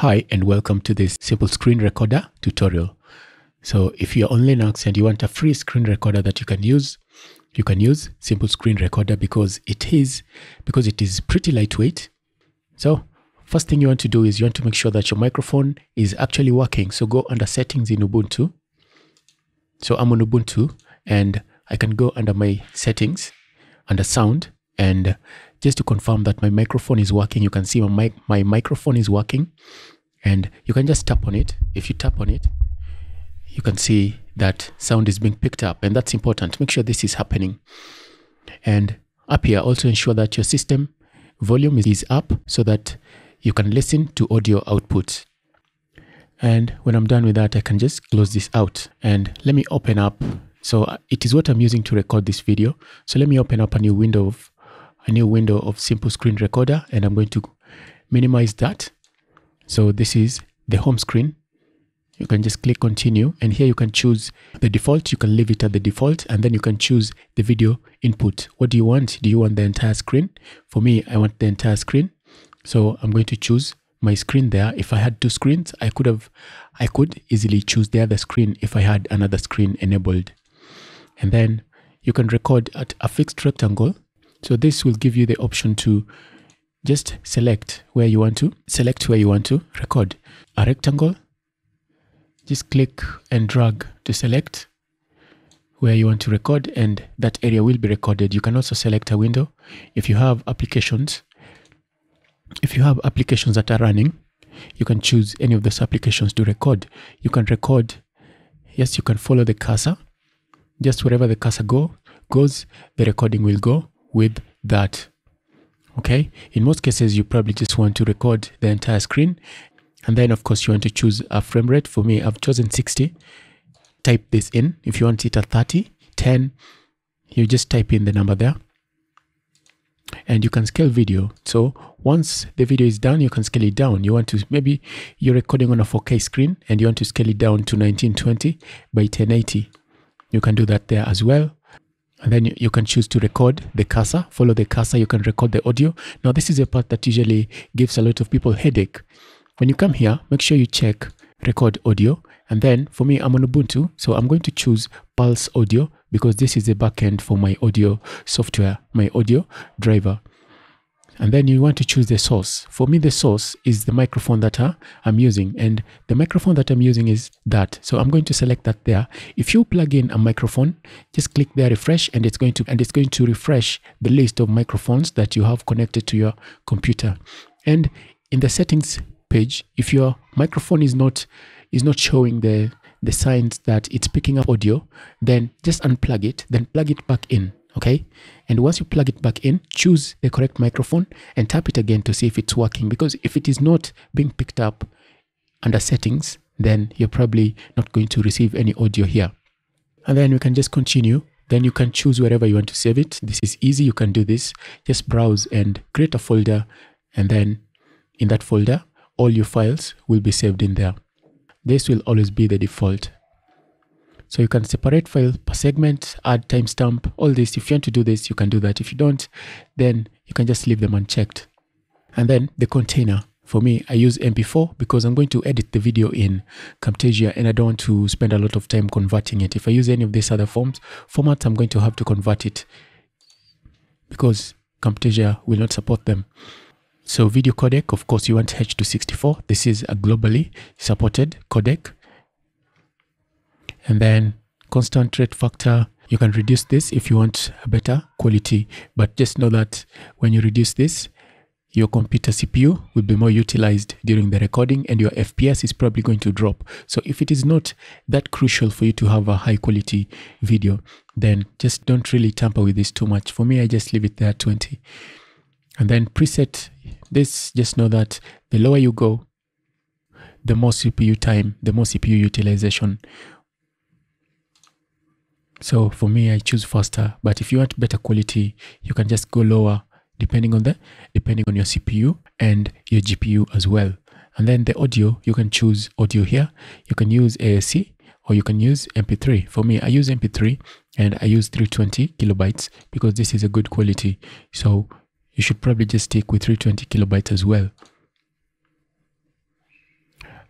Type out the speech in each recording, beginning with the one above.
Hi and welcome to this simple screen recorder tutorial. So if you're on Linux and you want a free screen recorder that you can use, you can use simple screen recorder because it is because it is pretty lightweight. So first thing you want to do is you want to make sure that your microphone is actually working. So go under settings in Ubuntu. So I'm on Ubuntu and I can go under my settings under sound and just to confirm that my microphone is working you can see my mic my microphone is working. And you can just tap on it. If you tap on it you can see that sound is being picked up and that's important. Make sure this is happening. And up here also ensure that your system volume is up so that you can listen to audio output and when I'm done with that I can just close this out. And let me open up. So uh, it is what I'm using to record this video. So let me open up a new window of a new window of simple screen recorder and I'm going to minimize that. So this is the home screen. You can just click continue and here you can choose the default. You can leave it at the default and then you can choose the video input. What do you want? Do you want the entire screen? For me, I want the entire screen. So I'm going to choose my screen there. If I had two screens, I could have, I could easily choose the other screen if I had another screen enabled. And then you can record at a fixed rectangle so this will give you the option to just select where you want to, select where you want to record a rectangle. Just click and drag to select where you want to record and that area will be recorded. You can also select a window. If you have applications, if you have applications that are running, you can choose any of those applications to record. You can record, yes, you can follow the cursor. Just wherever the cursor go, goes, the recording will go with that. Okay, in most cases, you probably just want to record the entire screen. And then, of course, you want to choose a frame rate. For me, I've chosen 60. Type this in. If you want it at 30, 10, you just type in the number there. And you can scale video. So once the video is done, you can scale it down. You want to, maybe you're recording on a 4K screen and you want to scale it down to 1920 by 1080. You can do that there as well and then you can choose to record the cursor follow the cursor you can record the audio. Now this is a part that usually gives a lot of people headache. When you come here make sure you check record audio. And then for me i'm on ubuntu so i'm going to choose pulse audio because this is the backend for my audio software my audio driver and then you want to choose the source. For me, the source is the microphone that uh, I'm using and the microphone that I'm using is that. So I'm going to select that there. If you plug in a microphone, just click there, refresh, and it's going to and it's going to refresh the list of microphones that you have connected to your computer. And in the settings page, if your microphone is not is not showing the the signs that it's picking up audio, then just unplug it, then plug it back in okay? And once you plug it back in choose the correct microphone and tap it again to see if it's working. Because if it is not being picked up under settings then you're probably not going to receive any audio here. And then we can just continue. Then you can choose wherever you want to save it. This is easy. You can do this. Just browse and create a folder. And then in that folder all your files will be saved in there. This will always be the default so you can separate file per segment, add timestamp, all this. If you want to do this, you can do that. If you don't, then you can just leave them unchecked. And then the container. For me, I use MP4 because I'm going to edit the video in Camtasia and I don't want to spend a lot of time converting it. If I use any of these other forms, formats, I'm going to have to convert it because Camtasia will not support them. So video codec, of course, you want H264. This is a globally supported codec and then constant rate factor you can reduce this if you want a better quality but just know that when you reduce this your computer CPU will be more utilized during the recording and your FPS is probably going to drop. So if it is not that crucial for you to have a high quality video, then just don't really tamper with this too much. For me, I just leave it there at 20. And then preset this, just know that the lower you go, the more CPU time, the more CPU utilization so for me, I choose faster, but if you want better quality, you can just go lower depending on the depending on your CPU and your GPU as well. And then the audio, you can choose audio here. You can use AAC or you can use MP3. For me, I use MP3 and I use 320 kilobytes because this is a good quality. So you should probably just stick with 320 kilobytes as well.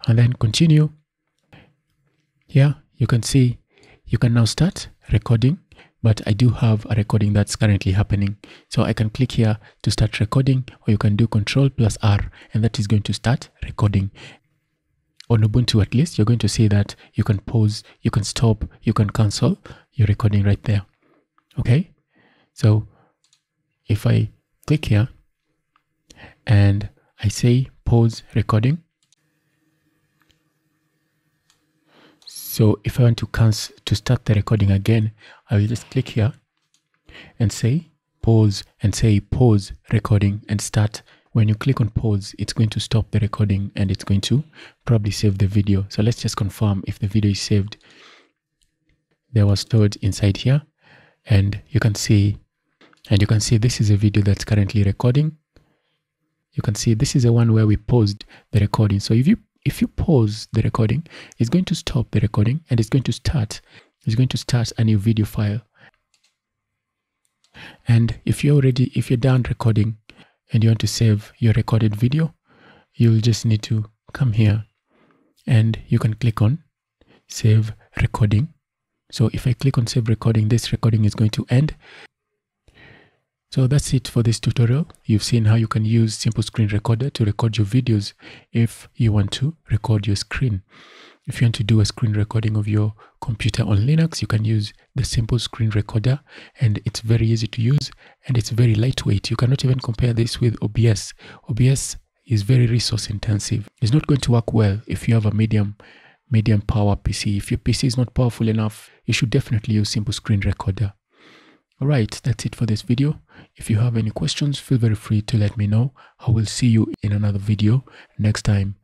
and then continue. Here you can see you can now start recording but I do have a recording that's currently happening. So I can click here to start recording or you can do control plus R and that is going to start recording. On Ubuntu at least, you're going to see that you can pause, you can stop, you can cancel your recording right there. Okay. So if I click here and I say pause recording, So if I want to cancel to start the recording again, I will just click here and say pause and say pause recording and start. When you click on pause, it's going to stop the recording and it's going to probably save the video. So let's just confirm if the video is saved. There was stored inside here and you can see and you can see this is a video that's currently recording. You can see this is the one where we paused the recording. So if you if you pause the recording, it's going to stop the recording and it's going to start. It's going to start a new video file. And if you're already, if you're done recording and you want to save your recorded video, you'll just need to come here and you can click on save recording. So if I click on save recording, this recording is going to end so that's it for this tutorial. You've seen how you can use Simple Screen Recorder to record your videos if you want to record your screen. If you want to do a screen recording of your computer on Linux, you can use the Simple Screen Recorder and it's very easy to use and it's very lightweight. You cannot even compare this with OBS. OBS is very resource intensive. It's not going to work well if you have a medium medium power PC. If your PC is not powerful enough, you should definitely use Simple Screen Recorder. Alright, that's it for this video. If you have any questions, feel very free to let me know. I will see you in another video next time.